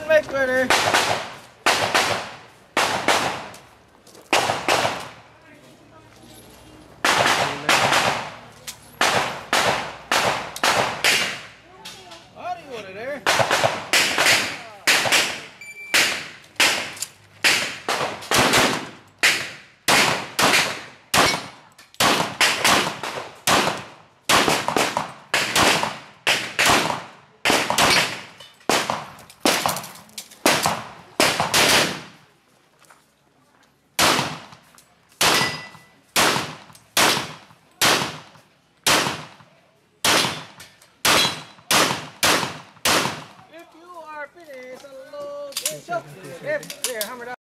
done, my critter. Howdy, you over there? If you are finished, unload and jump. Here, here, hammer down.